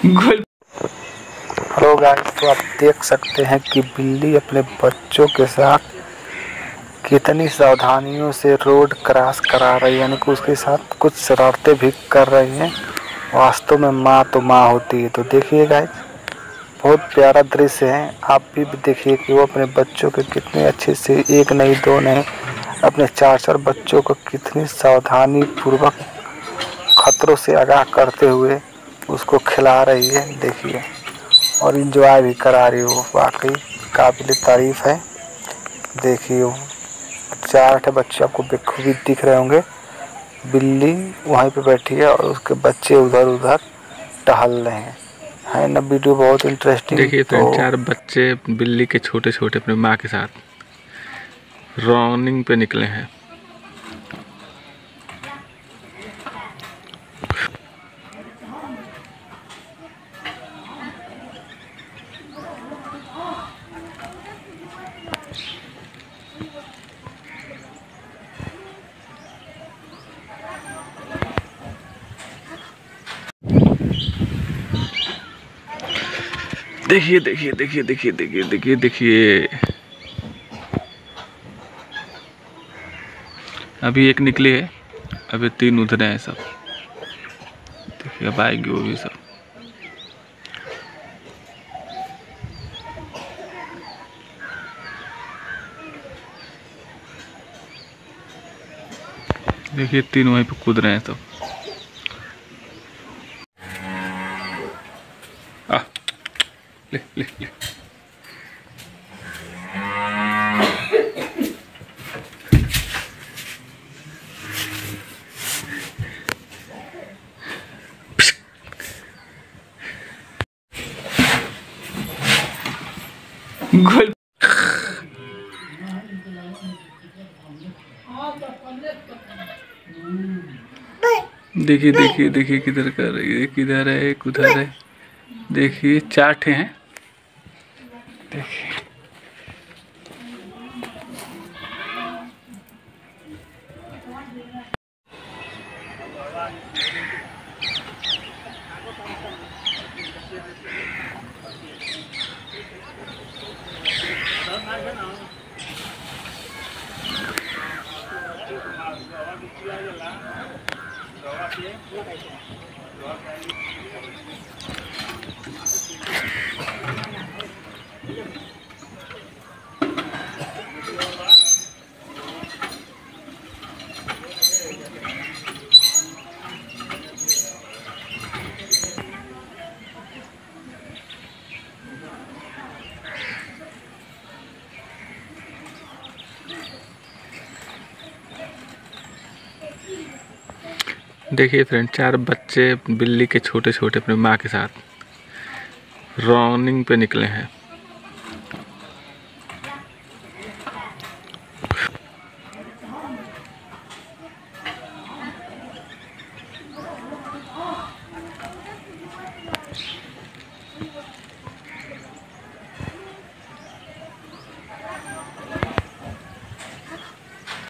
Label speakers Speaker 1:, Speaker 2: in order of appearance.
Speaker 1: Hello guys तो आप देख सकते हैं कि बिल्ली अपने बच्चों के साथ कितनी सावधानियों से रोड क्रॉस करा रही है, यानी कि उसके साथ कुछ शरारतें भी कर रही हैं। वास्तव में माँ तो माँ होती है। तो देखिए गाइस बहुत प्यारा दृश्य है। आप भी देखिए कि वो अपने बच्चों के कितने अच्छे से एक नहीं, दो नहीं, अपने चार चार बच्चों को कितनी सावधानी पूर्वक खतरों से आगाह करते हुए उसको खिला रही है देखिए। और इंजॉय भी करा रही हो वाकई काबिल तारीफ़ है। देखिए चार आठ बच्चे आपको बेखूबी दिख रहे होंगे। बिल्ली वहीं पे बैठी है और उसके बच्चे उधर उधर टहल रहे हैं। है ना वीडियो बहुत इंटरेस्टिंग
Speaker 2: देखिए तो चार बच्चे बिल्ली के छोटे छोटे अपने माँ के साथ रनिंग पे निकले हैं। देखिए देखिए देखिए देखिए देखिए देखिए देखिए। अभी एक निकले है, अभी तीन उधरे हैं सब। देखिए, अब आएँगे वो भी सब। देखिए, तीन वहीं पे कूद रहे हैं सब। ले ले ले गोल देखिए देखिए देखिए किधर कर रही है किधर है किधर है? देखिए ठे हैं। देखिए देखिए फ्रेंड चार बच्चे बिल्ली के छोटे छोटे अपने माँ के साथ रनिंग पे निकले हैं।